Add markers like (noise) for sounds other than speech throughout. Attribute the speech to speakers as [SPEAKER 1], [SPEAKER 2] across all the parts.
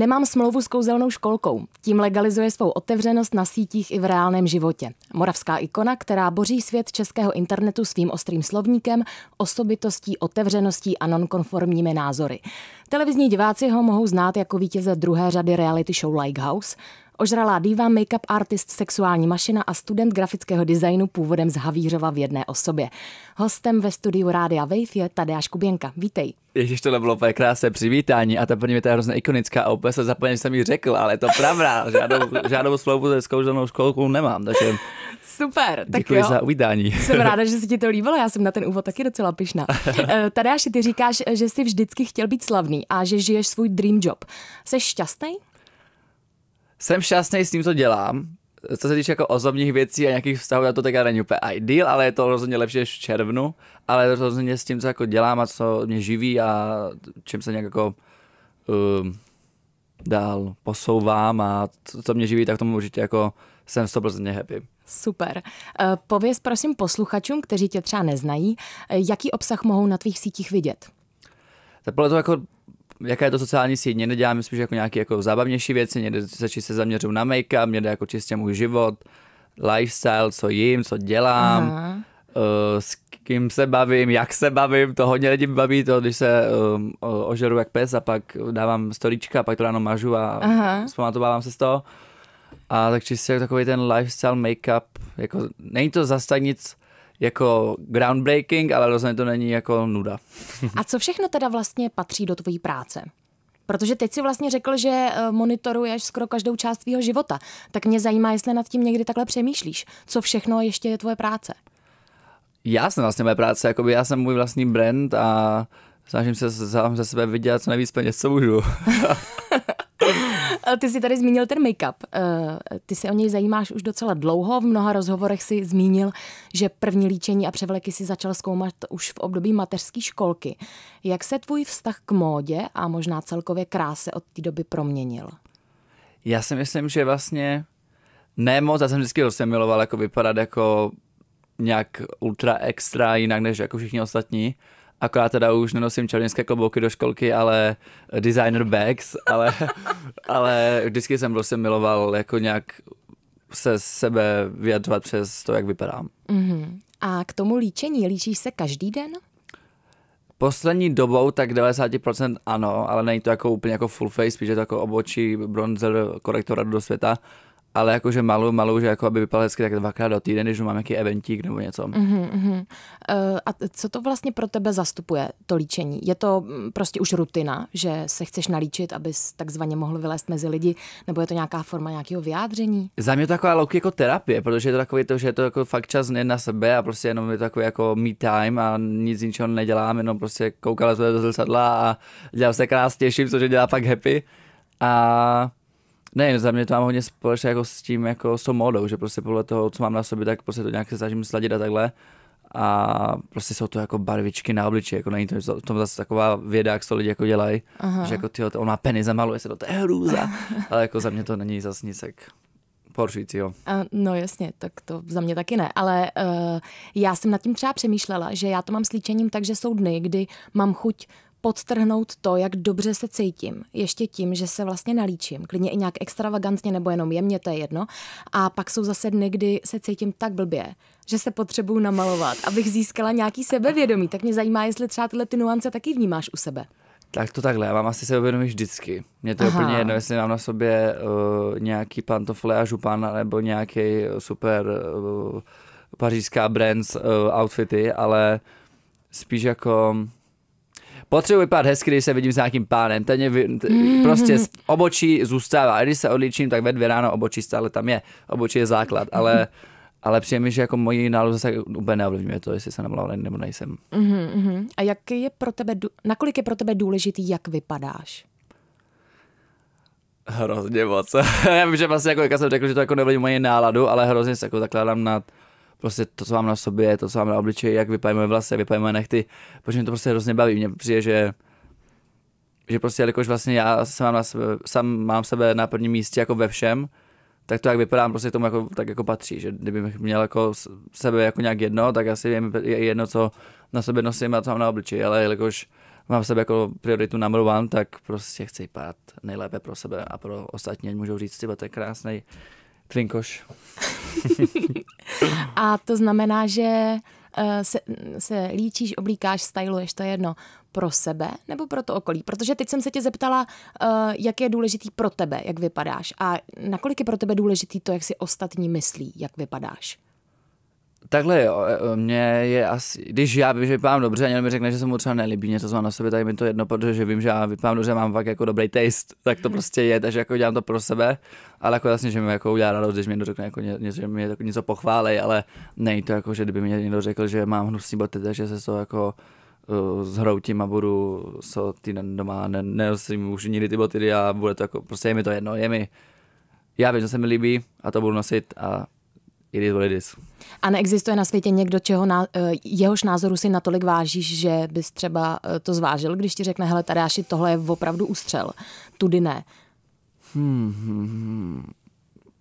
[SPEAKER 1] Nemám smlouvu s kouzelnou školkou. Tím legalizuje svou otevřenost na sítích i v reálném životě. Moravská ikona, která boří svět českého internetu svým ostrým slovníkem, osobitostí, otevřeností a nonkonformními názory. Televizní diváci ho mohou znát jako vítěze druhé řady reality show House. Ožralá diva, make-up artist, sexuální mašina a student grafického designu původem z Havířova v jedné osobě. Hostem ve studiu Rádia Wave je Tadeáš Kuběnka. Vítej.
[SPEAKER 2] Ježíš, to bylo úplně krásné přivítání a ta první je hrozně ikonická a úplně se zapomněl, že jsem jí řekl, ale je to pravda, (laughs) žádnou, žádnou smlouvu se zkoušenou školkou nemám, takže
[SPEAKER 1] Super, tak
[SPEAKER 2] děkuji
[SPEAKER 1] jo.
[SPEAKER 2] za uvítání.
[SPEAKER 1] Jsem (laughs) ráda, že se ti to líbilo, já jsem na ten úvod taky docela pyšná. (laughs) Eh, Tadeáši, ty říkáš, že jsi vždycky chtěl být slavný a že žiješ svůj dream job. Jsi šťastný?
[SPEAKER 2] Jsem šťastný s tím, co dělám. Co se týče jako osobních věcí a nějakých vztahů, to tak není úplně ideal, ale je to rozhodně lepší než v červnu. Ale rozhodně s tím, co jako dělám a co mě živí a čím se nějak jako um, dál posouvám a co, co mě živí, tak tomu určitě jako jsem 100% happy.
[SPEAKER 1] Super. Eh, Pověz prosím posluchačům, kteří tě třeba neznají, eh, jaký obsah mohou na tvých sítích vidět?
[SPEAKER 2] Tak toho, jako, jaká je to sociální síť, někde dělám spíš jako nějaké jako zábavnější věci, někde se čistě zaměřuju na make-up, někde jako čistě můj život, lifestyle, co jim, co dělám,
[SPEAKER 1] Aha.
[SPEAKER 2] uh, s kým se bavím, jak se bavím, to hodně lidí baví, to když se um, ožeru jak pes a pak dávám storička, pak to ráno mažu a
[SPEAKER 1] Aha.
[SPEAKER 2] se z toho. A tak čistě takový ten lifestyle make-up, jako není to zas tak nic jako groundbreaking, ale rozhodně to není jako nuda. (laughs)
[SPEAKER 1] A co všechno teda vlastně patří do tvojí práce? Protože teď si vlastně řekl, že eh, monitoruješ skoro každou část tvýho života. Tak mě zajímá, jestli nad tím někdy takhle přemýšlíš. Co všechno ještě je tvoje práce?
[SPEAKER 2] já jsem vlastně moje práce, jakoby já jsem můj vlastní brand a snažím se sám ze sebe vydělat co nejvíc peněz, co můžu. (laughs)
[SPEAKER 1] Eh, Ty jsi tady zmínil ten make-up. Eh, Ty se o něj zajímáš už docela dlouho. V mnoha rozhovorech si zmínil, že první líčení a převleky si začal zkoumat už v období mateřské školky. Jak se tvůj vztah k módě a možná celkově kráse od té doby proměnil?
[SPEAKER 2] Já si myslím, že vlastně ne moc, já jsem vždycky vlastně miloval jako vypadat jako nějak ultra extra jinak než jako všichni ostatní. Akorát teda už nenosím červenské klobouky do školky, ale designer bags, ale, (laughs) ale vždycky jsem prostě miloval jako nějak se sebe vyjadřovat přes to, jak vypadám.
[SPEAKER 1] A k tomu líčení, líčíš se každý den?
[SPEAKER 2] Poslední dobou tak 90% ano, ale není to jako úplně jako full face, spíš je to jako obočí, bronzer, korektor do světa, ale jakože malu, malu, že jako aby vypadal hezky tak dvakrát do týden, když mám nějaký eventík nebo něco. Mm.
[SPEAKER 1] Eh, A co to vlastně pro tebe zastupuje, to líčení? Je to mm, prostě už rutina, že se chceš nalíčit, abys takzvaně mohl vylézt mezi lidi, nebo je to nějaká forma nějakého vyjádření?
[SPEAKER 2] Za mě je to taková louky jako terapie, protože je to takový to, že je to jako fakt čas nejen na sebe a prostě jenom je to takový jako me time a nic ničeho nedělám, jenom prostě koukal jsem do zrcadla a dělal se krásně, těším, což dělá fakt happy. A ne, za mě to mám hodně společné jako s tím, jako s tou módou, že prostě podle toho, co mám na sobě, tak prostě to nějak se snažím sladit a takhle. A prostě jsou to jako barvičky na obliči, jako není to v tom zase taková věda, jak to lidi jako dělají, že jako tyjo, on má penis a maluje se to, to je hrůza. (laughs) Ale jako za mě to není zase nic porušujícího.
[SPEAKER 1] A, no jasně, tak to za mě taky ne, ale uh, já jsem nad tím třeba přemýšlela, že já to mám s líčením tak, že jsou dny, kdy mám chuť podtrhnout to, jak dobře se cítím. Ještě tím, že se vlastně nalíčím. Klidně i nějak extravagantně nebo jenom jemně, to je jedno. A pak jsou zase dny, kdy se cítím tak blbě, že se potřebuju namalovat, abych získala nějaký sebevědomí. Tak mě zajímá, jestli třeba tyhle ty nuance taky vnímáš u sebe.
[SPEAKER 2] Tak to takhle, já mám asi sebevědomí vždycky. Mně to je
[SPEAKER 1] Aha.
[SPEAKER 2] úplně jedno, jestli mám na sobě uh, nějaký pantofle a župan, nebo nějaký super uh, pařížská brands uh, outfity, ale spíš jako potřebuji vypadat hezky, když se vidím s nějakým pánem. Ten je, vy- t- prostě z obočí zůstává. A když se odličím, tak ve dvě ráno obočí stále tam je. Obočí je základ, ale ale přijde mi, že jako moji náladu zase úplně neovlivňuje to, jestli jsem namalovaný nebo nejsem.
[SPEAKER 1] Uh-huh. A jak je pro tebe, nakolik je pro tebe důležitý, jak vypadáš?
[SPEAKER 2] Hrozně moc. (laughs) Já vím, že vlastně jako, jak jsem řekl, že to jako nevlivňuje moji náladu, ale hrozně se jako zakládám na prostě to, co mám na sobě, to, co mám na obličeji, jak vypadají moje vlasy, vypadají moje nechty, protože mě to prostě hrozně baví. Mně přijde, že že prostě, jelikož vlastně já se mám na sebe, sám mám sebe na prvním místě jako ve všem, tak to, jak vypadám, prostě tomu jako, tak jako patří, že kdybych měl jako sebe jako nějak jedno, tak asi je jedno, co na sobě nosím a co mám na obličeji, ale jelikož mám sebe jako prioritu number one, tak prostě chci pát nejlépe pro sebe a pro ostatní, můžou říct, že to je krásný tvinkoš. (laughs)
[SPEAKER 1] a to znamená, že eh, se, se líčíš, oblíkáš, styluješ, to je jedno, pro sebe nebo pro to okolí? Protože teď jsem se tě zeptala, uh, jak je důležitý pro tebe, jak vypadáš a nakolik je pro tebe důležitý to, jak si ostatní myslí, jak vypadáš?
[SPEAKER 2] Takhle jo, e, mě je asi, když já vím, že vypadám dobře a někdo mi řekne, že se mu třeba nelíbí něco, co mám na sobě, tak mi to jedno, protože vím, že já vypadám dobře, mám fakt jako dobrý taste, tak to prostě je, takže jako dělám to pro sebe, ale jako jasně, že mi jako udělá radost, když mi někdo řekne jako něco, že mi jako něco pochválej, ale nej to jako, že kdyby mi někdo řekl, že mám hnusný boty, takže se to jako uh, zhroutím a budu so ty doma, ne, nenosím už nikdy ty boty a bude to jako, prostě je mi to jedno, je mi, já vím, že se mi líbí a to budu nosit a it is what it is.
[SPEAKER 1] A neexistuje na světě někdo, čeho na, eh, jehož názoru si natolik vážíš, že bys třeba eh, to zvážil, když ti řekne, hele Tadáši, tohle je opravdu ústřel, tudy ne. Hmm, hmm, hmm.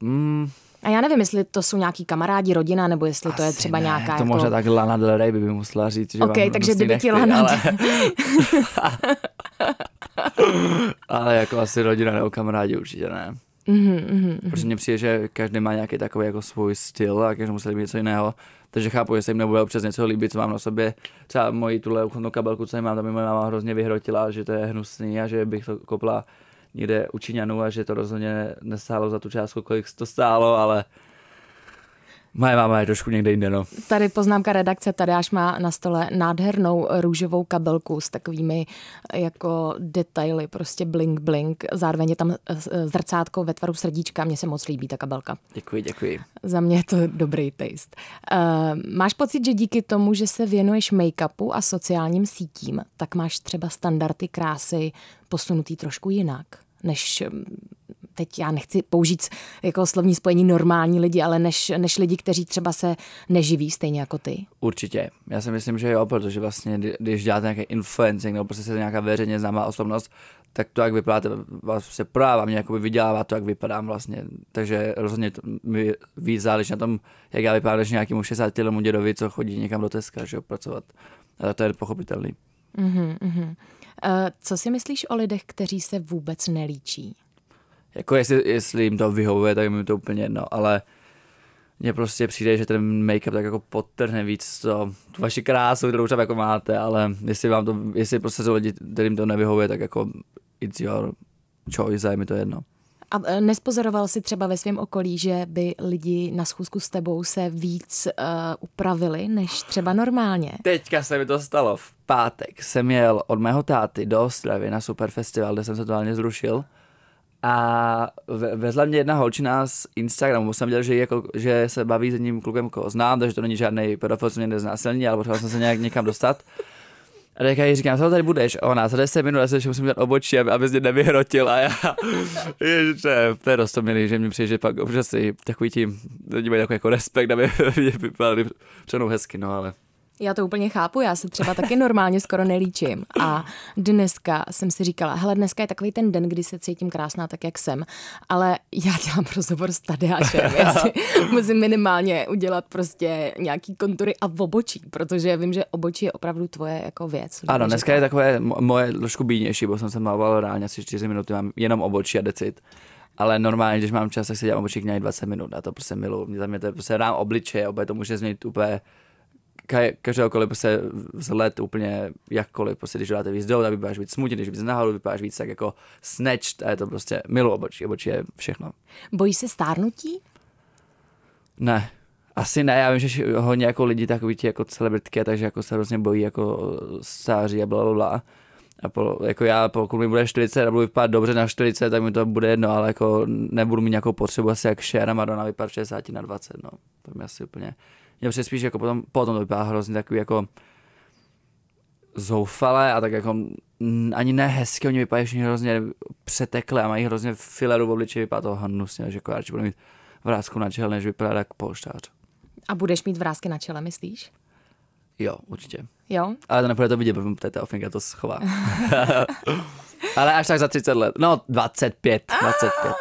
[SPEAKER 1] hmm. A já nevím, jestli to jsou nějaký kamarádi, rodina, nebo jestli Asi to je třeba
[SPEAKER 2] ne,
[SPEAKER 1] nějaká...
[SPEAKER 2] To
[SPEAKER 1] jako...
[SPEAKER 2] možná tak Lana Del Rey by, by musela říct, že vám
[SPEAKER 1] takže
[SPEAKER 2] kdyby
[SPEAKER 1] ti Lana
[SPEAKER 2] ale... (laughs) ale jako asi rodina nebo kamarádi určitě ne. Mm-hmm, mm-hmm. Protože mně přijde, že každý má nějaký takový jako svůj styl a každý musí líbit něco jiného. Takže chápu, že se jim nebude občas něco líbit, co mám na sobě. Třeba moji tuhle uchovnou kabelku, co mám, tam mi moje máma hrozně vyhrotila, že to je hnusný a že bych to kopla někde u Číňanů a že to rozhodně nestálo za tu částku, kolik to stálo, ale Moje máma je trošku někde jinde, no.
[SPEAKER 1] Tady poznámka redakce, Tadáš má na stole nádhernou růžovou kabelku s takovými jako detaily, prostě blink blink. Zároveň je tam eh, zrcátko ve tvaru srdíčka, mně se moc líbí ta kabelka.
[SPEAKER 2] Děkuji, děkuji.
[SPEAKER 1] Za mě je to dobrý taste. Uh, máš pocit, že díky tomu, že se věnuješ make-upu a sociálním sítím, tak máš třeba standardy krásy posunutý trošku jinak? než teď já nechci použít jako slovní spojení normální lidi, ale než, než lidi, kteří třeba se neživí stejně jako ty?
[SPEAKER 2] Určitě. Já si myslím, že jo, protože vlastně, když děláte nějaké influencing nebo prostě se nějaká veřejně známá osobnost, tak to, jak vypadáte, vás se právě mě jakoby vydělává to, jak vypadám vlastně. Takže rozhodně to mi víc záleží na tom, jak já vypadám, než nějakému 60 letému dědovi, co chodí někam do Teska, že jo, pracovat. A to je pochopitelný.
[SPEAKER 1] Mm-hmm. Uh, co si myslíš o lidech, kteří se vůbec nelíčí?
[SPEAKER 2] Jako jestli, jestli jim to vyhovuje, tak jim to úplně jedno, ale mně prostě přijde, že ten make-up tak jako podtrhne víc to, tu vaši krásu, kterou tam jako máte, ale jestli vám to, jestli prostě jsou lidi, kterým to nevyhovuje, tak jako it's your choice, je mi to jedno.
[SPEAKER 1] A e, nespozoroval si třeba ve svém okolí, že by lidi na schůzku s tebou se víc uh, upravili než třeba normálně?
[SPEAKER 2] Teďka se mi to stalo. V pátek jsem jel od mého táty do Ostravy na super festival, kde jsem se totálně zrušil. A vezla mě jedna holčina z Instagramu, jsem viděl, že, jako, že se baví s jedním klukem, koho znám, takže to není žádný pedofil, co mě neznásilní, ale potřeboval jsem se nějak někam dostat. A teďka jí říkám, co tady budeš? A ona, za 10 minut, já se musím dát obočí, aby, aby mě nevyhrotil. A já, (laughs) ježiče, to je dost milý, že mi přijde, že pak občas si takový tím, lidi mají jako respekt, aby (laughs) mě vypadali přenou hezky, no ale
[SPEAKER 1] já to úplně chápu, já se třeba taky normálně skoro nelíčím. A dneska jsem si říkala, hele, dneska je takový ten den, kdy se cítím krásná tak, jak jsem, ale já dělám rozhovor s Tadeášem. Já si (laughs) musím minimálně udělat prostě nějaký kontury a v obočí, protože vím, že obočí je opravdu tvoje jako věc.
[SPEAKER 2] Ano, dneska je takové moje trošku bínější, bo jsem se maloval reálně asi 4 minuty, mám jenom obočí a decit ale normálně, když mám čas, tak se dělám obočí nějak 20 minut a to prostě miluji. Mě tam je to prostě rám obličeje, opět to může změnit úplně každéhokoliv prostě vzhled úplně jakkoliv, prostě když dáte víc dolů, tak vypadáš víc smutně, když víc nahoru, vypadáš víc tak jako snatched a je to prostě milu obočí, obočí je všechno.
[SPEAKER 1] Bojí se stárnutí?
[SPEAKER 2] Ne, asi ne, já vím, že hodně jako lidi takový ti jako celebritky, takže jako se hrozně bojí jako stáří a bla, bla, A po, jako já, pokud mi bude 40 a budu vypadat dobře na 40, tak mi to bude jedno, ale jako nebudu mít nějakou potřebu asi jak a Madonna vypadat 60 na 20, no. To mi asi úplně mě přijde spíš jako potom, potom to vypadá hrozně takový jako zoufalé a tak jako ani ne hezky, oni vypadají hrozně přetekle a mají hrozně fileru v obličeji, vypadá to hnusně, že jako radši budu mít vrázku na čele, než vypadá jako polštář.
[SPEAKER 1] A budeš mít vrázky na čele, myslíš?
[SPEAKER 2] Jo, určitě.
[SPEAKER 1] Jo?
[SPEAKER 2] Ale to nepůjde to vidět, protože ta ofinka to schová. (laughs) Ale až tak za 30 let. No, 25, 25.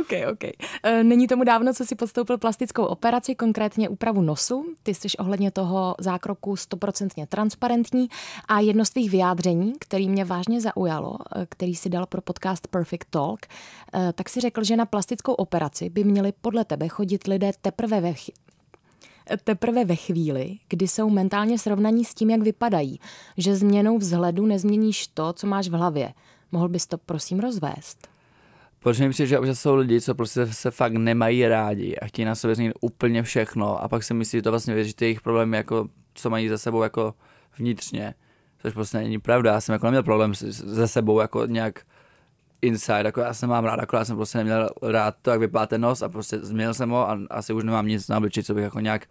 [SPEAKER 1] OK, OK. E, není tomu dávno, co si podstoupil plastickou operaci, konkrétně úpravu nosu. Ty jsi ohledně toho zákroku stoprocentně transparentní a jedno z tvých vyjádření, který mě vážně zaujalo, e, který si dal pro podcast Perfect Talk, e, tak si řekl, že na plastickou operaci by měli podle tebe chodit lidé teprve ve, teprve ve chvíli, kdy jsou mentálně srovnaní s tím, jak vypadají, že změnou vzhledu nezměníš to, co máš v hlavě. Mohl bys to prosím rozvést?
[SPEAKER 2] Protože mi přijde, že jsou lidi, co prostě se fakt nemají rádi a chtějí na sobě změnit úplně všechno a pak si myslí, že to vlastně vyřešit jejich problémy, jako, co mají za sebou jako vnitřně. Což prostě není pravda. Já jsem jako neměl problém se sebou jako nějak inside, jako já jsem mám rád, akorát jsem prostě neměl rád to, jak vypadá ten nos a prostě změnil jsem ho a asi už nemám nic na obliči, co bych jako nějak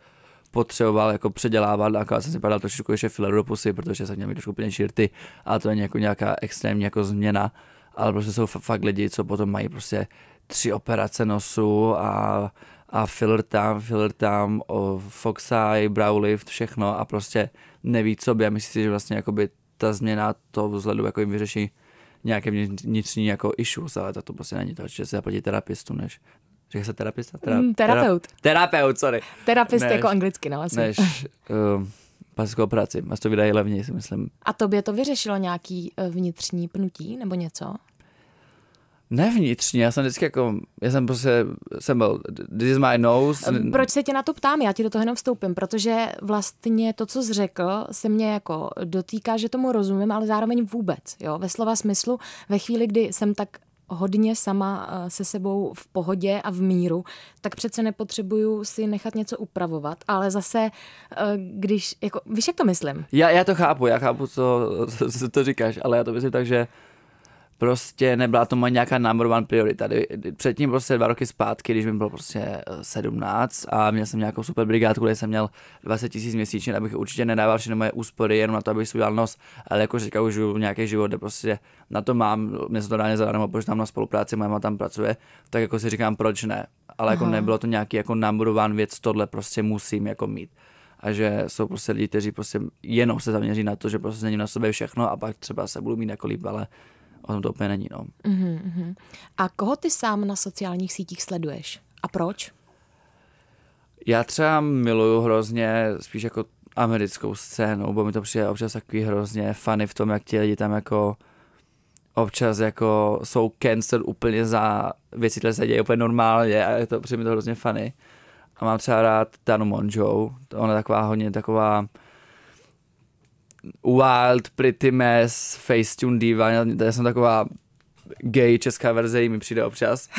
[SPEAKER 2] potřeboval jako předělávat, akorát jsem si padal trošičku ještě filler do pusy, protože jsem měl mít trošku úplně širty, ale to není jako nějaká extrémní jako změna, ale prostě jsou fakt lidi, co potom mají prostě tři operace nosu a, a filler tam, filler tam, o Fox Eye, brow lift, všechno a prostě neví, co by a myslí si, že vlastně jakoby ta změna toho vzhledu jako jim vyřeší nějaké vnitřní jako issues, ale to prostě není to, že se zaplatí terapistu, než Říká se terapista?
[SPEAKER 1] Tera, mm, terapeut.
[SPEAKER 2] Terapeut, sorry.
[SPEAKER 1] Terapist než, jako anglicky, no asi.
[SPEAKER 2] Než uh, (laughs) plastickou práci. A to vydají levněji, si myslím.
[SPEAKER 1] A tobě to vyřešilo nějaký eh, vnitřní pnutí nebo něco?
[SPEAKER 2] Ne vnitřní, já jsem vždycky jako, já jsem prostě, jsem byl, this is my nose.
[SPEAKER 1] Proč se tě na to ptám? Já ti do toho jenom vstoupím, protože vlastně to, co jsi řekl, se mě jako dotýká, že tomu rozumím, ale zároveň vůbec, jo, ve slova smyslu, ve chvíli, kdy jsem tak hodně sama eh, se sebou v pohodě a v míru, tak přece nepotřebuju si nechat něco upravovat, ale zase, eh, když, jako, víš, jak to myslím?
[SPEAKER 2] Já, já to chápu, já chápu, co, co to říkáš, ale já to myslím tak, že prostě nebyla to moje nějaká number one priorita. Předtím prostě dva roky zpátky, když mi bylo prostě 17 a měl jsem nějakou super brigádku, kde jsem měl 20 tisíc měsíčně, tak bych určitě nedával všechny moje úspory jenom na to, abych si udělal nos, ale jako říká, už nějaký život, kde prostě na to mám, mě se to dá zadarmo, protože tam na spolupráci moje tam pracuje, tak jako si říkám, proč ne. Ale jako nebylo to nějaký jako number one věc, tohle prostě musím jako mít a že jsou prostě lidi, kteří prostě jenom se zaměří na to, že prostě změním na sobě všechno a pak třeba se budu mít jako líp, ale o tom to úplně není. No.
[SPEAKER 1] Uh-huh. A koho ty sám na sociálních sítích sleduješ? A proč?
[SPEAKER 2] Já třeba miluju hrozně spíš jako americkou scénu, bo mi to přijde občas takový hrozně funny v tom, jak ti lidi tam jako občas jako jsou cancel úplně za věci, které se dějí úplně normálně a je to přijde mi to hrozně funny. A mám třeba rád Tanu Monjo, ona je taková hodně taková Wild, Pretty Mess, Facetune Diva, já jsem taková gay česká verze, mi přijde občas.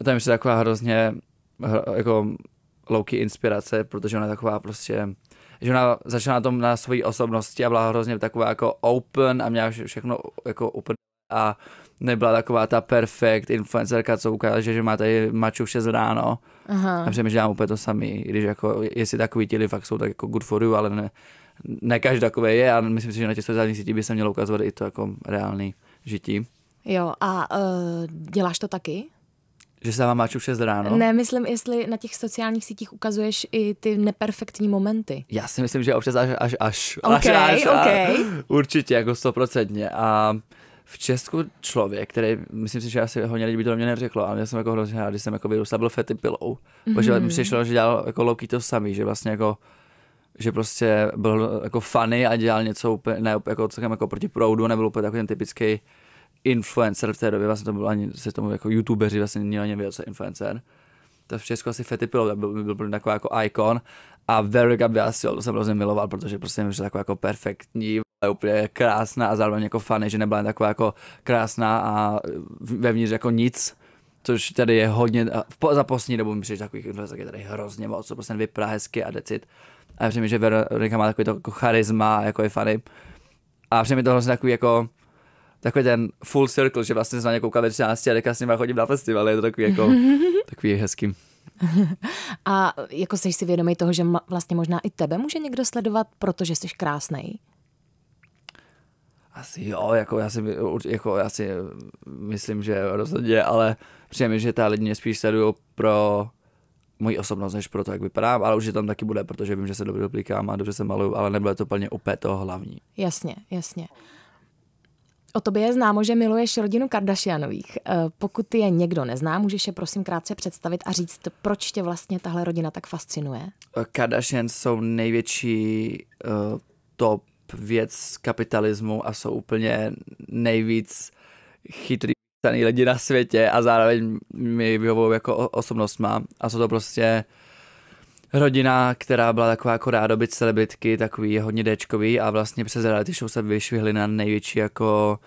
[SPEAKER 2] A (laughs) tam je taková hrozně jako louky inspirace, protože ona je taková prostě že ona začala na tom na své osobnosti a byla hrozně taková jako open a měla všechno jako open a nebyla taková ta perfekt influencerka, co ukáže, že má tady maču v 6 ráno. Aha. A přemýšlím, že dělám úplně to samý, když jako, jestli takový ti fakt jsou tak jako good for you, ale ne, ne každý takové je a myslím si, že na těch sociálních sítích by se mělo ukazovat i to jako reálný žití.
[SPEAKER 1] Jo, a uh, děláš to taky?
[SPEAKER 2] Že se vám máču 6 ráno?
[SPEAKER 1] Ne, myslím, jestli na těch sociálních sítích ukazuješ i ty neperfektní momenty.
[SPEAKER 2] Já si myslím, že občas až až až.
[SPEAKER 1] Okay,
[SPEAKER 2] až, až
[SPEAKER 1] okay.
[SPEAKER 2] A, určitě, jako stoprocentně. A v Česku člověk, který, myslím si, že asi hodně lidí by to mě neřeklo, ale já jsem jako hrozně rád, když jsem jako vyrůstal, byl fety pilou. Mm-hmm. Protože mi přišlo, že dělal jako low to samý, že vlastně jako že prostě byl jako funny a dělal něco úplně, ne, jako celkem jako proti proudu, nebyl úplně takový ten typický influencer v té době, vlastně to byl ani, se tomu jako youtubeři vlastně nikdo ani nevěděl, co influencer. To v Česku asi Fety Pilot byl, byl, byl takový jako icon a Verica Biasil, to jsem hrozně miloval, protože prostě mi taková jako perfektní, úplně krásná a zároveň jako funny, že nebyla taková jako krásná a vevnitř jako nic, což tady je hodně, za poslední dobu mi přijde takových influencerů je tady hrozně moc, co prostě vypadá hezky a decit. A já přijím, že Veronika má takový to jako charisma, jako je funny. A přijím to hrozně takový jako takový ten full circle, že vlastně se na ně koukal ve 13 a teďka s nimi chodím na festival, je to takový jako (laughs) takový hezký.
[SPEAKER 1] A jako jsi si vědomý toho, že vlastně možná i tebe může někdo sledovat, protože jsi krásnej?
[SPEAKER 2] Asi jo, jako já si, jako já si myslím, že rozhodně, ale přijeme, že ta lidi mě spíš sledují pro moji osobnost, než pro to, jak vypadám, ale už je tam taky bude, protože vím, že se dobře doplikám a dobře se maluju, ale nebude to plně úplně to hlavní.
[SPEAKER 1] Jasně, jasně. O tobě je známo, že miluješ rodinu Kardashianových. Eh, pokud je někdo nezná, můžeš je prosím krátce představit a říct, proč tě vlastně tahle rodina tak fascinuje?
[SPEAKER 2] Kardashians jsou největší uh, top věc kapitalismu a jsou úplně nejvíc chytrý lidi na světě a zároveň mi vyhovují jako osobnost má. A jsou to prostě rodina, která byla taková jako rádobyt celebritky, takový hodně déčkový a vlastně přes reality show se vyšvihli na největší jako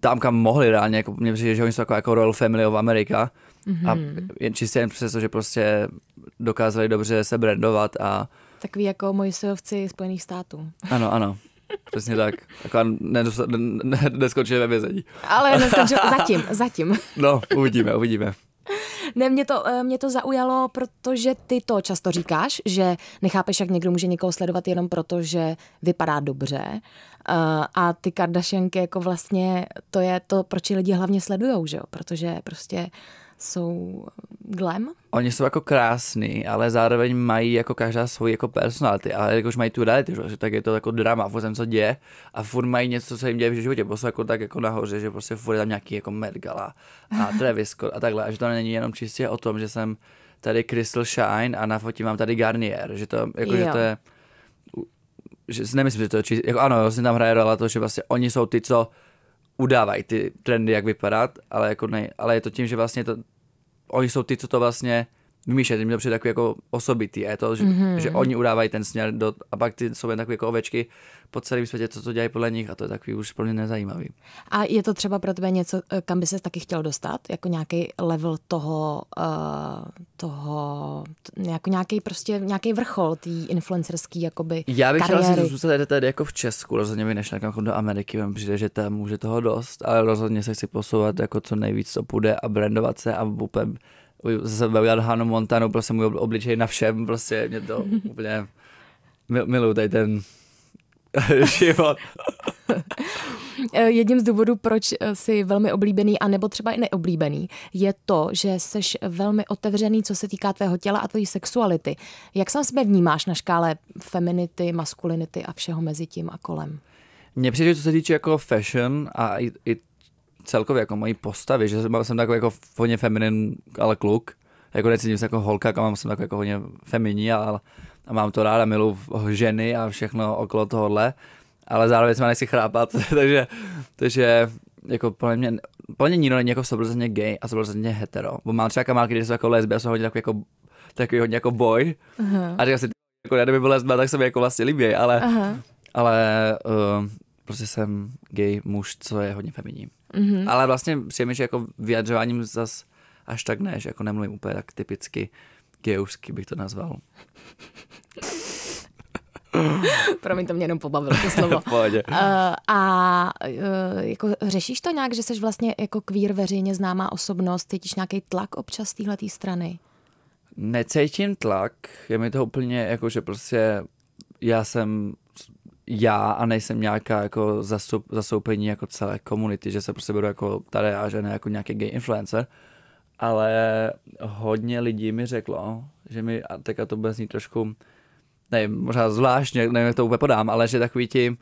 [SPEAKER 2] tam, kam mohli reálně, jako mě přijde, že oni jsou jako, jako Royal Family of America mm-hmm. a mhm. jen čistě jen přesto, že prostě dokázali dobře se brandovat a
[SPEAKER 1] Takový jako Mojsejovci Spojených států.
[SPEAKER 2] Ano, ano. Přesně tak. Taková neskončili ve vězení.
[SPEAKER 1] Ale neskončili zatím, zatím.
[SPEAKER 2] No, uvidíme, uvidíme.
[SPEAKER 1] Ne, mě to, eh, mě to zaujalo, protože ty to často říkáš, že nechápeš, jak někdo může někoho sledovat jenom proto, že vypadá dobře. Eh, a ty Kardashianky jako vlastně, to je to, proč lidi hlavně sledujou, že jo? Protože prostě jsou glam.
[SPEAKER 2] Oni jsou jako krásní, ale zároveň mají jako každá svoji jako personality, ale jakož mají tu reality, že, tak je to jako drama, furt co děje a furt mají něco, co se jim děje v životě, jsou jako tak jako nahoře, že prostě furt je tam nějaký jako Met Gala a (laughs) Travis Scott a takhle, a že to není jenom čistě o tom, že jsem tady Crystal Shine a na fotě mám tady Garnier, že to, jako, že to je, že nemyslím, že to je čistě, jako ano, vlastně tam hraje rola to, že vlastně oni jsou ty, co udávají ty trendy, jak vypadat, ale, jako ne, ale je to tím, že vlastně to, oni jsou ty, co to vlastně vymýšlet, mi to přijde takový jako osobitý, je to, že, mm-hmm. že oni udávají ten směr do, a pak ty jsou jen takové jako ovečky po celém světě, co to dělají podle nich a to je takový už pro mě nezajímavý.
[SPEAKER 1] A je to třeba pro tebe něco, eh, kam by ses taky chtěl dostat? Jako nějaký level toho, uh, toho jako nějaký prostě nějaký vrchol té influencerský jakoby
[SPEAKER 2] Já bych
[SPEAKER 1] kariéry.
[SPEAKER 2] chtěl zůstat tady, tady, jako v Česku, rozhodně bych nešel jako do Ameriky, mám přijde, že tam může toho dost, ale rozhodně se chci posouvat jako co nejvíc, co půjde a brandovat se a úplně zase udělat Hanu Montanu, prostě můj obličej na všem, prostě mě to (laughs) úplně mil, miluju tady ten (laughs) život. (laughs)
[SPEAKER 1] Eh, jedním z důvodů, proč eh, jsi velmi oblíbený a nebo třeba i neoblíbený, je to, že jsi velmi otevřený, co se týká tvého těla a tvojí sexuality. Jak sám sebe vnímáš na škále feminity, maskulinity a všeho mezi tím a kolem?
[SPEAKER 2] Mně přijde, co se týče jako fashion a i, i celkově jako mojí postavy, že jsem takový jako hodně feminin, ale kluk. Jako necítím se jako holka, jako mám jsem takový jako hodně feminí, ale a mám to ráda, milu ženy a všechno okolo tohohle, ale zároveň se nechci chrápat, (laughs) takže, takže jako podle mě, podle mě nikdo není jako 100% gay a 100% hetero, bo mám třeba kamarky, které jsou jako lesby a jsou hodně takový jako, takový hodně jako boy uh-huh. a říkám si, jako já kdyby byl lesba, tak se mi jako vlastně líbí, ale, uh-huh. ale uh, prostě jsem gay muž, co je hodně feminí. Mm-hmm. Ale vlastně přijeme, že jako vyjadřováním zas až tak ne, že jako nemluvím úplně tak typicky gejovsky bych to nazval. (laughs)
[SPEAKER 1] Promiň, to mě jenom pobavilo to slovo. (laughs)
[SPEAKER 2] uh,
[SPEAKER 1] a uh, jako řešíš to nějak, že jsi vlastně jako kvír veřejně známá osobnost, cítíš nějaký tlak občas z téhle strany?
[SPEAKER 2] Necítím tlak, je mi to úplně jako, že prostě já jsem já a nejsem nějaká jako zastup, zastoupení jako celé komunity, že se prostě beru jako tady a že ne jako nějaký gay influencer, ale hodně lidí mi řeklo, že mi, a teďka to bude znít trošku, nevím, možná zvláštně, nevím, jak to úplně podám, ale že takový ti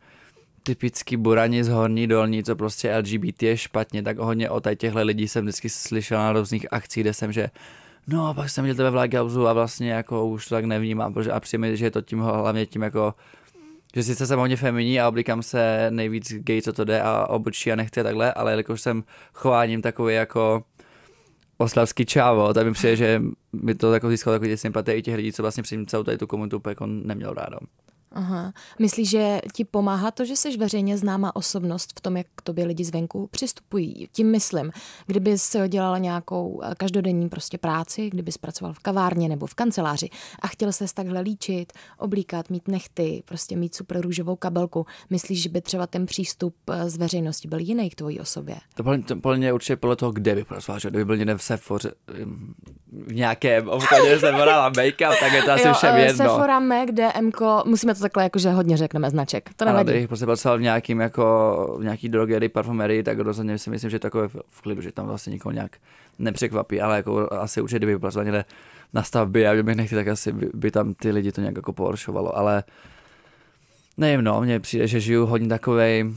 [SPEAKER 2] typický burani z horní dolní, co prostě LGBT je špatně, tak hodně o těchto lidí jsem vždycky slyšel na různých akcích, kde jsem, že no a pak jsem viděl tebe v Lighthouse a vlastně jako už to tak nevnímám, protože a přijme, že je to tím hlavně tím jako že sice jsem hodně feminí a oblíkám se nejvíc gay, co to jde a obličí a nechci takhle, ale jelikož jsem chováním takový jako oslavský čávo, tak mi přijde, že mi to jako získalo takový sympatie i těch lidí, co vlastně předtím celou tady tu komunitu jako neměl rádo.
[SPEAKER 1] Aha. Myslíš, že ti pomáhá to, že jsi veřejně známá osobnost v tom, jak k tobě lidi zvenku přistupují? Tím myslím, kdyby jsi dělala nějakou eh, každodenní prostě práci, kdyby jsi pracoval v kavárně nebo v kanceláři a chtěl se takhle líčit, oblíkat, mít nechty, prostě mít super růžovou kabelku, myslíš, že by třeba ten přístup eh, z veřejnosti byl jiný k tvojí osobě?
[SPEAKER 2] To podle mě určitě podle toho, kde by pracoval, že kdyby byl někde v Sephora, v nějakém obchodě Sephora make-up, tak je to asi jo, všem eh, jedno.
[SPEAKER 1] Sephora, Mac, DMK, musíme to takhle jakože hodně řekneme značek. To nevadí. Ano,
[SPEAKER 2] kdybych prostě pracoval v nějakým jako v nějaký drogerii, parfumerii, tak rozhodně si myslím, že takové v klidu, že tam vlastně nikoho nějak nepřekvapí, ale jako asi určitě, kdyby pracoval někde na stavbě a kdybych nechtěl, tak asi by, by, tam ty lidi to nějak jako pohoršovalo, ale nevím, no, mně přijde, že žiju hodně takovej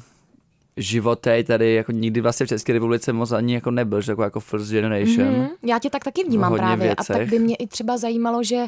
[SPEAKER 2] životej tady jako nikdy vlastně v České republice moc ani jako nebyl, že jako, jako first generation. Mm-hmm.
[SPEAKER 1] Já tě tak taky vnímám právě věcech. a tak by mě i třeba zajímalo, že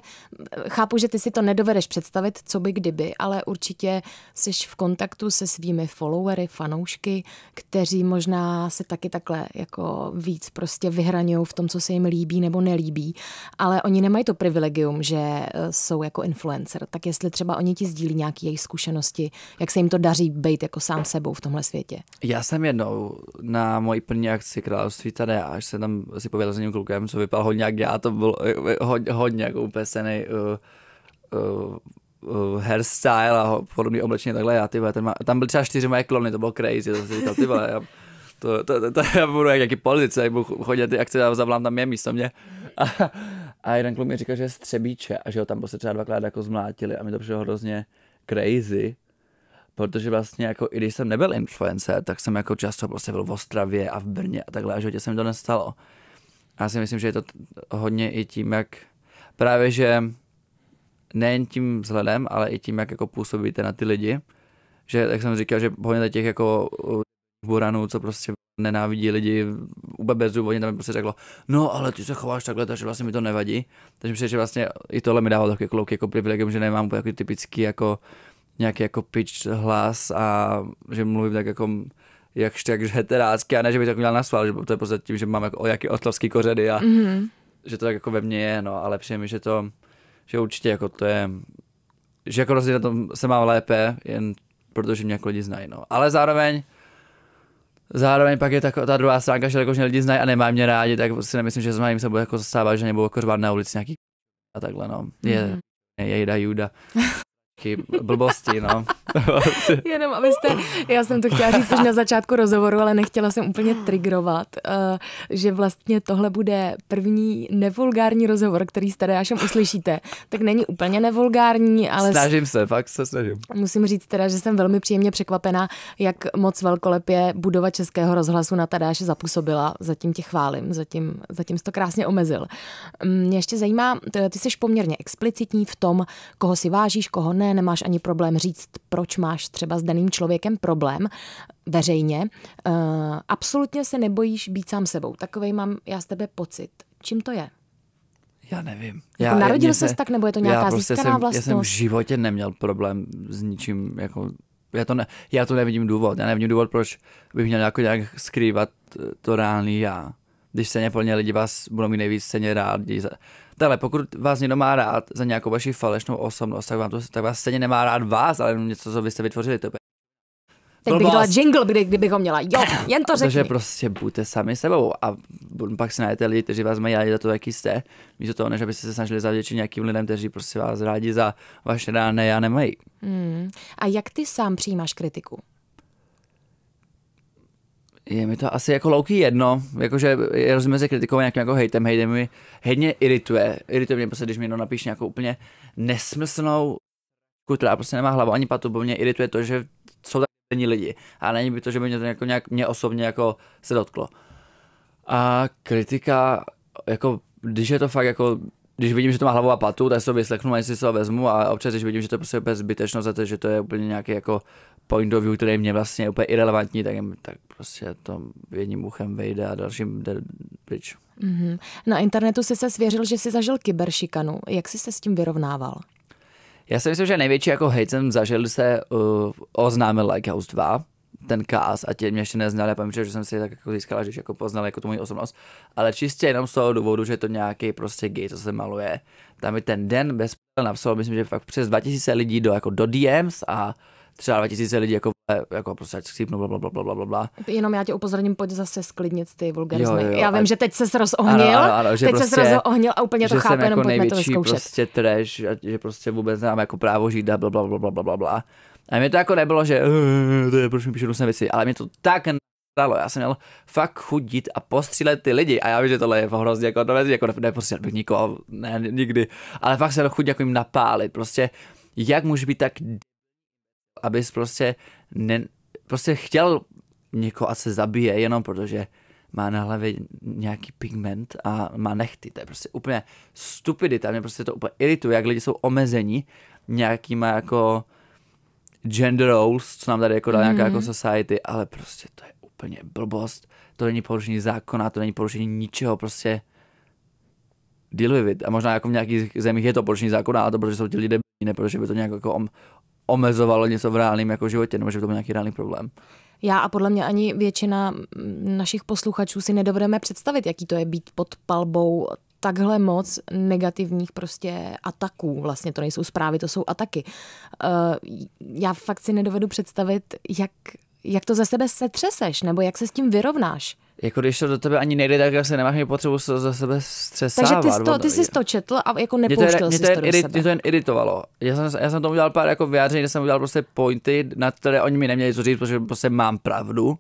[SPEAKER 1] chápu, že ty si to nedovedeš představit, co by kdyby, ale určitě jsi v kontaktu se svými followery, fanoušky, kteří možná se taky takhle jako víc prostě vyhraňují v tom, co se jim líbí nebo nelíbí, ale oni nemají to privilegium, že eh, jsou jako influencer. Tak jestli třeba oni ti sdílí nějaké jejich zkušenosti, jak se jim to daří být jako sám sebou v tomhle světě.
[SPEAKER 2] Já jsem jednou na mojí první akci Království tady, až jsem tam si pověděl s jedním klukem, co vypadal hodně jak já, to bylo hodně, hodně jako upesený uh, uh, uh, hairstyle a podobný oblečení takhle já, ty vole, ten má, tam byly třeba čtyři moje klony, to bylo crazy, to si říkal, ty vole, já, to, to, to, to, já budu jak jaký politice, jak budu chodit ty akce a zavolám tam je místo mě. A, a jeden kluk mi říkal, že je střebíče a že ho tam prostě třeba dvakrát jako zmlátili a mi to přišlo hrozně crazy protože vlastně jako i když jsem nebyl influencer, tak jsem jako často prostě byl v Ostravě a v Brně a takhle a že se mi to nestalo. A já si myslím, že je to hodně i tím, jak právě, že nejen tím vzhledem, ale i tím, jak jako působíte na ty lidi, že, jak jsem říkal, že hodně těch jako uh, buranů, co prostě nenávidí lidi úplně bezdůvodně, tam mi prostě řeklo, no ale ty se chováš takhle, takže vlastně mi to nevadí. Takže přijde, že vlastně i tohle mi dávalo takový jako, jako privilegium, že nemám jako typický jako nějaký jako pitch hlas a že mluvím tak jako jak jak heterácky a ne, že bych to měl na sval, že to je prostě tím, že mám jako o jaký otlovský kořeny a mm-hmm. že to tak jako ve mně je, no, ale přijde mi, že to, že určitě jako to je, že jako rozhodně na tom se mám lépe, jen protože mě jako lidi znají, no. Ale zároveň, zároveň pak je ta, ta druhá stránka, že jako, že lidi znají a nemají mě rádi, tak si nemyslím, že z se bude jako zastávat, že nebo jako na ulici nějaký a takhle, no. Je, mm. je, je Jida Juda. Blbosti, no. (laughs)
[SPEAKER 1] Jenom abyste, já jsem to chtěla říct už na začátku rozhovoru, ale nechtěla jsem úplně triggerovat, uh, že vlastně tohle bude první nevulgární rozhovor, který s Tadeášem uslyšíte. Tak není úplně nevulgární, ale...
[SPEAKER 2] Snažím se, fakt se snažím.
[SPEAKER 1] Musím říct teda, že jsem velmi příjemně překvapená, jak moc velkolepě budova Českého rozhlasu na Tadeáše zapůsobila. Zatím tě chválím, zatím, zatím jsi to krásně omezil. Mě ještě zajímá, ty jsi poměrně explicitní v tom, koho si vážíš, koho ne, nemáš ani problém říct, proč máš třeba s daným člověkem problém veřejně. Uh, absolutně se nebojíš být sám sebou. Takový mám já z tebe pocit. Čím to je?
[SPEAKER 2] Já nevím.
[SPEAKER 1] Jako
[SPEAKER 2] já,
[SPEAKER 1] narodil se tak, nebo je to nějaká já prostě získaná
[SPEAKER 2] jsem,
[SPEAKER 1] vlastnost?
[SPEAKER 2] Já jsem v životě neměl problém s ničím, jako, já to, ne, já to nevidím důvod. Já nevidím důvod, proč bych měl jako nějak skrývat to reálný já. Když se plně lidi vás budou mít nejvíc ceně rádi Takhle, pokud vás někdo má rád za nějakou vaši falešnou osobnost, tak, vám to, tak vás stejně nemá rád vás, ale jenom něco, co vy jste vytvořili. To
[SPEAKER 1] Teď bych dala jingle, kdy, kdybych ho měla. Jo, (clears throat) jen to řekni.
[SPEAKER 2] Takže prostě buďte sami sebou a pak si najdete lidi, kteří vás mají rádi za to, jaký jste, místo toho, než abyste se snažili zavděčit nějakým lidem, kteří prostě vás rádi za vaše dáne a nemají.
[SPEAKER 1] Hmm. A jak ty sám přijímáš kritiku?
[SPEAKER 2] Je mi to asi jako louky jedno, jakože je rozumět mezi kritikou nějakým jako hejtem, hejtem mi hodně irituje, irituje mě prostě, když mi někdo napíše nějakou úplně nesmyslnou která prostě nemá hlavu ani patu, bo mě irituje to, že jsou tak lidi. A není by to, že by mě to jako nějak, mě osobně jako se dotklo. A kritika, jako když je to fakt jako když vidím, že to má hlavu a patu, tak si to vyslechnu a si to vezmu a občas, když vidím, že to je prostě úplně zbytečnost za to, že to je úplně nějaký jako point of view, který mě vlastně je úplně irrelevantní, tak, tak prostě to jedním uchem vejde a dalším jde pryč.
[SPEAKER 1] Mm-hmm. Na internetu jsi se svěřil, že jsi zažil kyberšikanu. Jak jsi se s tím vyrovnával?
[SPEAKER 2] Já si myslím, že největší jako hate jsem zažil, se uh, oznámil Lighthouse 2, ten kás a tě mě ještě neznali, já pamatuju, že jsem si tak jako získala, že jako poznal jako tu moji osobnost, ale čistě jenom z toho důvodu, že je to nějaký prostě gay, co se maluje. Tam mi ten den bez napsal, myslím, že fakt přes 2000 lidí do, jako do DMs a třeba 2000 lidí jako, jako prostě ať skřípnu, bla, bla, bla, bla, bla, bla.
[SPEAKER 1] Jenom já tě upozorním, pojď zase sklidnit ty vulgarizmy. Jo, jo, já vím, a... že teď se rozohnil, ano, ano, ano, že teď prostě, se rozohnil a úplně to chápu, jenom jako pojďme to vyzkoušet.
[SPEAKER 2] prostě trash, že prostě vůbec nemám jako právo žít a bla, bla, bla, bla, bla, bla. A mě to jako nebylo, že uh, to je, proč mi píšu různé věci, ale mě to tak dalo. Já jsem měl fakt chudit a postřílet ty lidi. A já vím, že tohle je hrozně jako, to jako nepostřílet bych nikoho, ne, nikdy. Ale fakt jsem chuť jako jim napálit. Prostě, jak může být tak abys prostě, ne, prostě chtěl někoho a se zabije jenom protože má na hlavě nějaký pigment a má nechty. To je prostě úplně stupidita. Mě prostě to úplně irituje, jak lidi jsou omezení nějakýma jako gender roles, co nám tady jako dá mm. nějaká jako society, ale prostě to je úplně blbost. To není porušení zákona, to není porušení ničeho, prostě deal with it. A možná jako v nějakých zemích je to porušení zákona, ale to protože jsou ti lidé ne protože by to nějak jako om, omezovalo něco v reálném jako životě, nebo že by to byl nějaký reálný problém.
[SPEAKER 1] Já a podle mě ani většina našich posluchačů si nedovedeme představit, jaký to je být pod palbou takhle moc negativních prostě ataků. Vlastně to nejsou zprávy, to jsou ataky. Uh, já fakt si nedovedu představit, jak, jak to ze sebe setřeseš, nebo jak se s tím vyrovnáš.
[SPEAKER 2] Jako když to do tebe ani nejde, tak se nemáš potřebu se za sebe střesávat.
[SPEAKER 1] Takže ty, to, ty jsi to četl a jako nepouštěl
[SPEAKER 2] mě to,
[SPEAKER 1] jsi
[SPEAKER 2] to, to, irit, mě to jen iritovalo. Já jsem, já jsem tomu udělal pár jako vyjádření, kde jsem udělal prostě pointy, na které oni mi neměli co říct, protože prostě mám pravdu.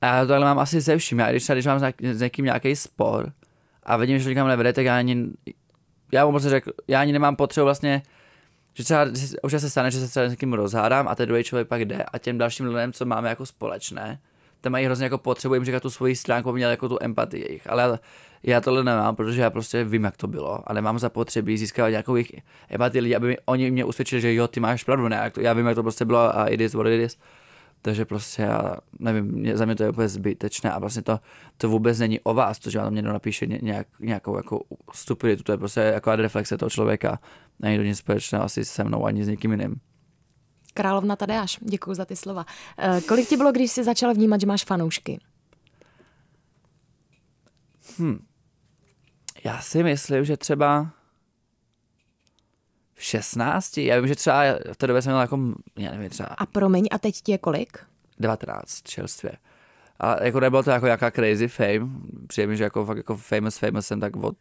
[SPEAKER 2] A já to mám asi se vším. Já když, když mám s někým nějaký spor a vidím, že někam nevede, tak já ani, já mu prostě řekl, já ani nemám potřebu vlastně, že třeba už se stane, že se třeba s někým rozhádám a ten druhý člověk pak jde a těm dalším lidem, co máme jako společné, tam mají hrozně jako potřebu jim říkat tu svoji stránku, měl jako tu empatii jejich. Ale já, já tohle nemám, protože já prostě vím, jak to bylo a nemám zapotřebí získávat nějakou jejich empatii lidí, aby mi, oni mě usvědčili, že jo, ty máš pravdu, ne? Já vím, jak to prostě bylo a it is what it is. Takže prostě já nevím, mě, za mě to je úplně zbytečné a vlastně to, to vůbec není o vás, to, že vám někdo napíše nějak, nějakou jako stupiditu, to je prostě jako reflexe toho člověka. Není to nic společného asi se mnou ani s někým jiným.
[SPEAKER 1] Královna Tadeáš, děkuji za ty slova. E, kolik ti bylo, když jsi začal vnímat, že máš fanoušky?
[SPEAKER 2] Hm. Já si myslím, že třeba v 16. Já vím, že třeba v té době jsem měl jako, já nevím, třeba...
[SPEAKER 1] A promiň, a teď ti je kolik?
[SPEAKER 2] 19, čerstvě. A jako nebylo to jako jaká crazy fame. Přijde mi, že jako fakt jako famous, famous jsem tak od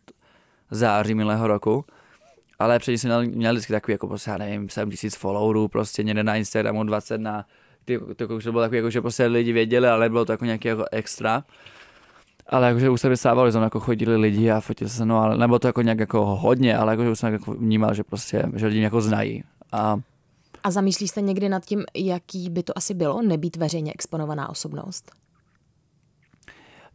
[SPEAKER 2] září minulého roku ale předtím jsem měl, měl vždycky takový, jako prostě, já nevím, 7 tisíc followerů, prostě někde na Instagramu 20 na, ty, to, to, to bylo takový, jako, že prostě lidi věděli, ale bylo to jako nějaký jako extra. Ale jakože už se vystávalo, že jako chodili lidi a fotili se, no, ale nebo to jako nějak jako hodně, ale jakože už jsem jako vnímal, že prostě, že lidi jako znají. A,
[SPEAKER 1] a zamýšlíš se někdy nad tím, jaký by to asi bylo, nebýt veřejně exponovaná osobnost?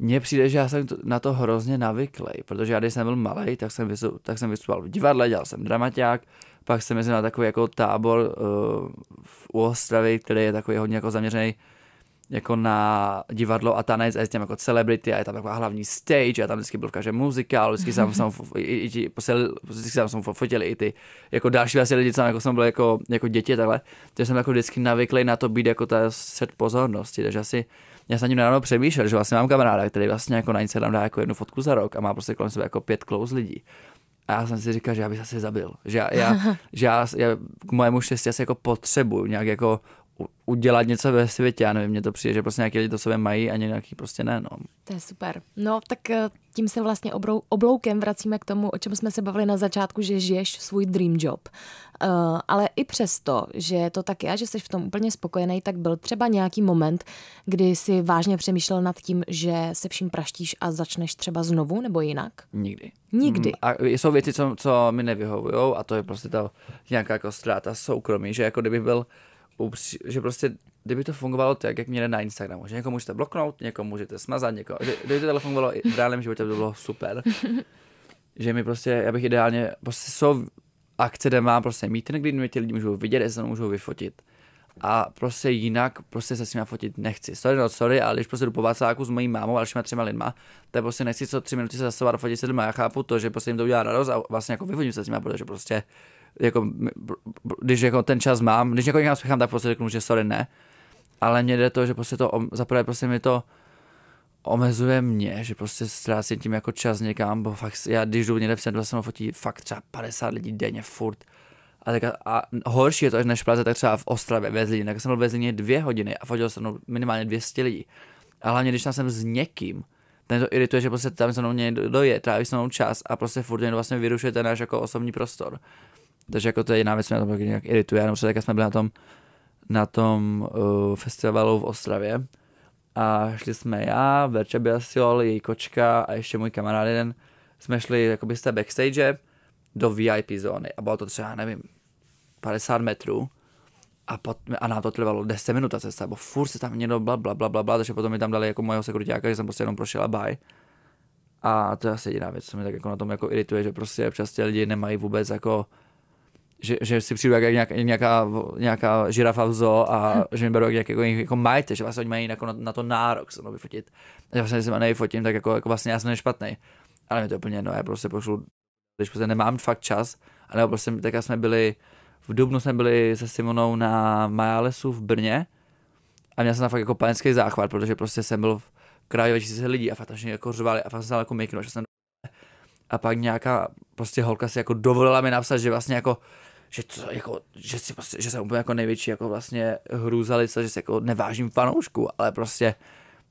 [SPEAKER 2] mně přijde, že já jsem na to hrozně navyklý, protože já když jsem byl malý, tak jsem, vystup, tak jsem vystupoval v divadle, dělal jsem dramaťák, pak jsem jezdil na takový jako tábor uh, v Ostravě, který je takový hodně jako zaměřený jako na divadlo a tanec a je tam jako celebrity a je tam taková hlavní stage a tam vždycky byl každý muzika, ale vždycky jsem, jsem i, i, i, vždycky jsem, jsem fotili i ty jako další vlastně lidi, co jako jsem byl jako, jako děti takhle, takže jsem jako vždycky navyklý na to být jako ta set pozornosti, takže asi já jsem na tím přemýšlel, že vlastně mám kamaráda, který vlastně jako na Instagram dá jako jednu fotku za rok a má prostě kolem sebe jako pět close lidí. A já jsem si říkal, že já bych asi zabil. Že já, já, že já, já k mojemu štěstí asi jako potřebuju nějak jako udělat něco ve světě, já nevím, mně to přijde, že prostě nějaký lidi to sebe mají a nějaký prostě ne, no.
[SPEAKER 1] To je super. No, tak eh, tím se vlastně obrou, obloukem vracíme k tomu, o čem jsme se bavili na začátku, že žiješ svůj dream job. Uh, ale i přesto, že to tak je, že jsi v tom úplně spokojený, tak byl třeba nějaký moment, kdy jsi vážně přemýšlel nad tím, že se vším praštíš a začneš třeba znovu nebo jinak?
[SPEAKER 2] Nikdy.
[SPEAKER 1] Nikdy. Mm,
[SPEAKER 2] a jsou věci, co, co mi nevyhovují a to je prostě ta nějaká jako ztráta soukromí, že jako kdyby byl že prostě kdyby to fungovalo tak, jak měli na Instagramu, že někoho můžete bloknout, někoho můžete smazat, někoho, že, kdyby to fungovalo i v reálném životě, to bylo super. že mi prostě, já bych ideálně, prostě jsou akce, kde mám prostě mít ten kde ti lidi můžou vidět, jestli to můžou vyfotit. A prostě jinak prostě se s nimi fotit nechci. Sorry, no sorry, ale když prostě jdu po Václaváku s mojí mámou a dalšíma třema lidma, tak prostě nechci co tři minuty se zastavovat a fotit se doma. Já chápu to, že prostě jim to udělá radost a vlastně jako vyfotím se s nimi, protože prostě jako, když jako ten čas mám, když jako někam spěchám, tak prostě řeknu, že sorry, ne. Ale mě jde to, že prostě to, zaprvé prostě mi to omezuje mě, že prostě ztrácím tím jako čas někam, bo fakt, já když jdu někde v se fotí fakt třeba 50 lidí denně furt. A, tak a horší je to, než v Praze, tak třeba v Ostravě ve Zlíně, tak jsem byl ve Zlíně dvě hodiny a fotil jsem minimálně 200 lidí. A hlavně, když tam jsem s někým, ten to irituje, že prostě tam se mnou někdo je, tráví se mnou čas a prostě furt jen vlastně vyrušuje ten náš jako osobní prostor. Takže jako to je jiná věc, mě to taky nějak irituje. Jenom tak jsme byli na tom, na tom uh, festivalu v Ostravě a šli jsme já, Verča Biasiol, její kočka a ještě můj kamarád jeden. Jsme šli jakoby z té backstage do VIP zóny a bylo to třeba, nevím, 50 metrů a, pot, a nám to trvalo 10 minut ta cesta, bo furt se tam někdo bla, bla, bla, bla, bla, takže potom mi tam dali jako mojeho sekuritáka, že jsem prostě jenom prošel a bye. A to je asi jediná věc, co mi tak jako na tom jako irituje, že prostě občas lidi nemají vůbec jako že, že si přijdu jak, jak nějaká, nějaká žirafa v zoo a (laughs) že mi berou jak, jako, jako majte, že vlastně oni mají jako na, na, to nárok se mnou vyfotit. A já vlastně, když se nejfotím, tak jako, jako vlastně já jsem špatný. Ale mi to úplně no, já prostě pošlu, když prostě nemám fakt čas, ale prostě tak jsme byli, v Dubnu jsme byli se Simonou na Majalesu v Brně a měl jsem tam fakt jako panický záchvat, protože prostě jsem byl v krávě tisíce lidí a fakt tam jako řvali a fakt jsem jako mikno, že jsem a pak nějaká prostě holka si jako dovolila mi napsat, že vlastně jako že, to, jako, že, si prostě, že jsem úplně jako největší jako vlastně hrůzalice, že si jako nevážím fanoušku, ale prostě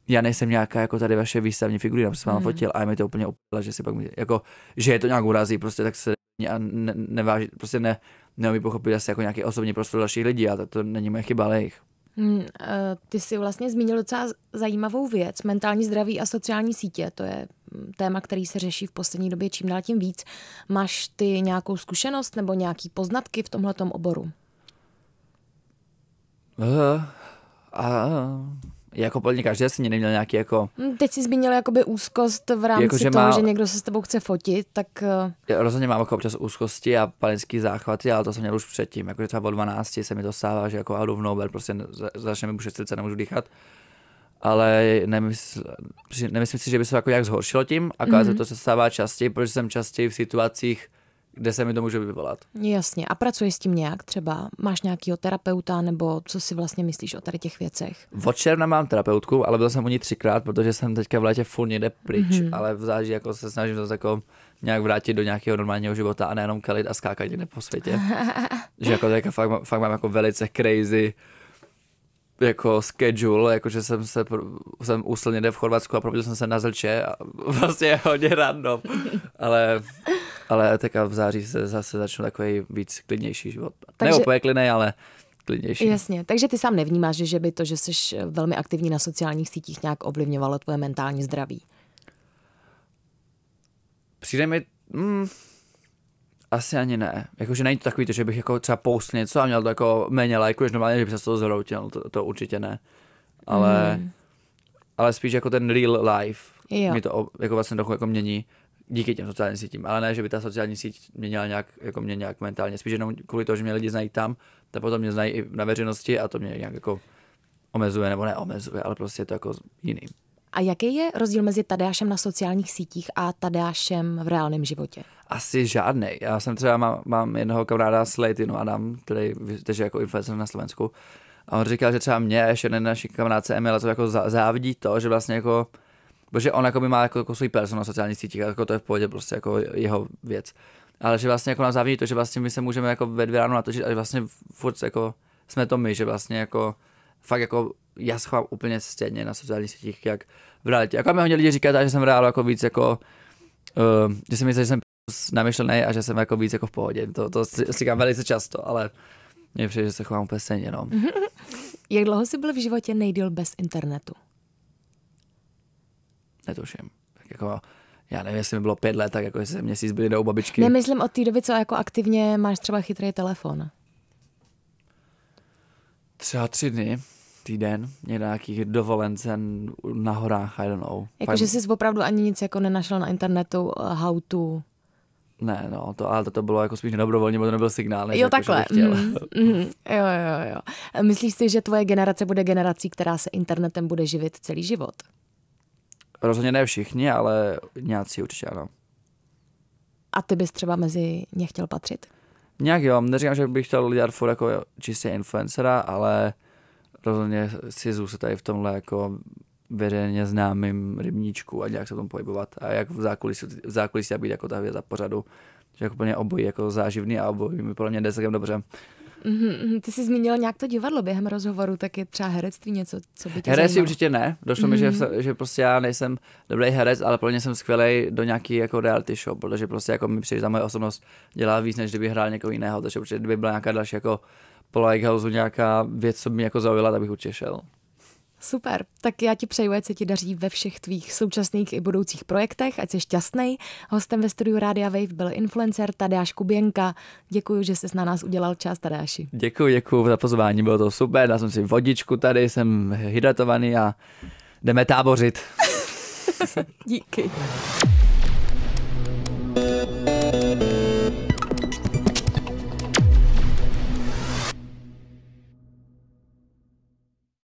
[SPEAKER 2] já nejsem nějaká jako tady vaše výstavní figury, jsem s váma mm. fotil a je mi to úplně opěla, že si pak jako, že je to nějak urazí, prostě tak se a ne, neváží, prostě ne, neumí pochopit asi jako nějaký osobní prostor dalších lidí, ale to, to není moje chyba, ale jich.
[SPEAKER 1] Hmm, ty si vlastně zmínil docela zajímavou věc, mentální zdraví a sociální sítě. To je hm, téma, který se řeší v poslední době čím dál tím víc. Máš ty nějakou zkušenost nebo nějaký poznatky v tomhletom oboru?
[SPEAKER 2] Uh, uh, jako plně každý asi neměl nějaký jako...
[SPEAKER 1] Hm, teď jsi zmínil jakoby úzkost v rámci jako, že toho, má... že někdo se s tebou chce fotit, tak... Eh,
[SPEAKER 2] Já rozhodně mám jako občas úzkosti a panický záchvaty, ale to jsem měl už předtím. Jako třeba od 12 se mi to stává, že jako out of nowhere prostě začne mi bušet srdce, nemůžu dýchat. Ale nemysl, nemyslím si, že by se jako jak zhoršilo tím, akorát mm-hmm. to se stává častěji, protože jsem častěji v situacích, kde se mi to může vyvolat.
[SPEAKER 1] Jasně. A pracuješ s tím nějak třeba? Máš nějakého terapeuta nebo co si vlastně myslíš o tady těch věcech?
[SPEAKER 2] Od června mám terapeutku, ale byl jsem u ní třikrát, protože jsem teďka v létě full někde pryč, mm-hmm. ale v září jako se snažím zase jako nějak vrátit do nějakého normálního života a nejenom kalit a skákat někde po světě. (laughs) že jako teďka fakt, fakt mám jako velice crazy jako schedule, jakože jsem se, jsem usl někde v Chorvatsku a probudil jsem se na zlče a (laughs) vlastně hodně random, ale ale teďka v září se zase začnu takový víc klidnější život. Takže... Ne úplně klidnej, ale klidnější.
[SPEAKER 1] Jasně, takže ty sám nevnímáš, že by to, že jsi velmi aktivní na sociálních sítích nějak ovlivňovalo tvoje mentální zdraví?
[SPEAKER 2] Přijde mi, mm, asi ani ne. Jakože není to takový, to, že bych jako třeba post něco a měl to jako méně lajků, než normálně, že bych se z toho zhroutil, to, to určitě ne. Ale, mm. ale spíš jako ten real life jo. mi to jako vlastně trochu jako mění díky těm sociálním sítím, ale ne, že by ta sociální síť měnila nějak, jako mě nějak mentálně, spíš jenom kvůli tomu, že mě lidi znají tam, tak potom mě znají i na veřejnosti a to mě nějak jako omezuje, nebo neomezuje, ale prostě je to jako jiný.
[SPEAKER 1] A jaký je rozdíl mezi Tadeášem na sociálních sítích a Tadeášem v reálném životě?
[SPEAKER 2] Asi žádný. Já jsem třeba, mám, mám jednoho kamaráda Slatinu Adam, který je jako influencer na Slovensku. A on říkal, že třeba mě a ještě jeden naší kamarádce Emila to jako závidí to, že vlastně jako Protože on jako by má jako, jako svůj person na sociálních sítích, jako to je v pohodě prostě jako jeho věc. Ale že vlastně jako nám závidí to, že vlastně my se můžeme jako ve dvě ráno natočit a vlastně furt jako jsme to my, že vlastně jako fakt jako já chovám úplně stejně na sociálních sítích, jak v realitě. Jako mi hodně lidi říká, že jsem v reálu jako víc jako, uh, že si myslím, že jsem namyšlený a že jsem jako víc jako v pohodě. To, to říkám velice často, ale mně přijde, že se chovám úplně stejně, no. (laughs)
[SPEAKER 1] Jak dlouho jsi byl v životě nejdýl bez internetu?
[SPEAKER 2] Netuším. Tak jako, já nevím, jestli mi bylo pět let, tak jako jestli měsíc byli do babičky.
[SPEAKER 1] Nemyslím od té doby, co jako aktivně máš třeba chytrý telefon.
[SPEAKER 2] Třeba tři dny, týden, nějakých dovolence na horách, I don't know.
[SPEAKER 1] Jakože jsi opravdu ani nic jako nenašel na internetu, uh, how to...
[SPEAKER 2] Ne, no, to, ale to, to bylo jako spíš nedobrovolně, bo to nebyl signál.
[SPEAKER 1] Než jo, jako, takhle. Mm, mm, jo, jo, jo. Myslíš si, že tvoje generace bude generací, která se internetem bude živit celý život?
[SPEAKER 2] Rozhodně ne všichni, ale nějací určitě ano.
[SPEAKER 1] A ty bys třeba mezi ně chtěl patřit?
[SPEAKER 2] Nějak jo, neříkám, že bych chtěl dělat furt jako čistě influencera, ale rozhodně si zůstat tady v tomhle jako veřejně známým rybníčku a nějak se tom pohybovat a jak v zákulisí, v zákulisí být jako ta hvězda pořadu. Že jako plně obojí jako záživný a obojí mi podle mě jde dobře.
[SPEAKER 1] Mm-hmm. Ty jsi zmínil nějak to divadlo během rozhovoru, tak je třeba herectví něco, co by tě
[SPEAKER 2] Herec určitě ne. Došlo mm-hmm. mi, že, mhm. že prostě já nejsem dobrý herec, ale plně jsem skvělý do nějaký jako reality show, protože prostě jako mi přijde za moje osobnost dělá víc, než kdyby hrál někoho jiného, takže určitě kdyby byla nějaká další jako po Lighthouse nějaká věc, co by mě jako zaujala, tak bych určitě šel.
[SPEAKER 1] Super, tak já ti přeju, ať se ti daří ve všech tvých současných i budoucích projektech, ať jsi šťastný. Hostem ve studiu Rádia Wave byl influencer Tadeáš Kuběnka. Děkuji, že jsi na nás udělal čas, Tadeáši.
[SPEAKER 2] Děkuji, děkuji za pozvání, bylo to super, dal jsem si vodičku tady, jsem hydratovaný a jdeme tábořit. (laughs)
[SPEAKER 1] Díky.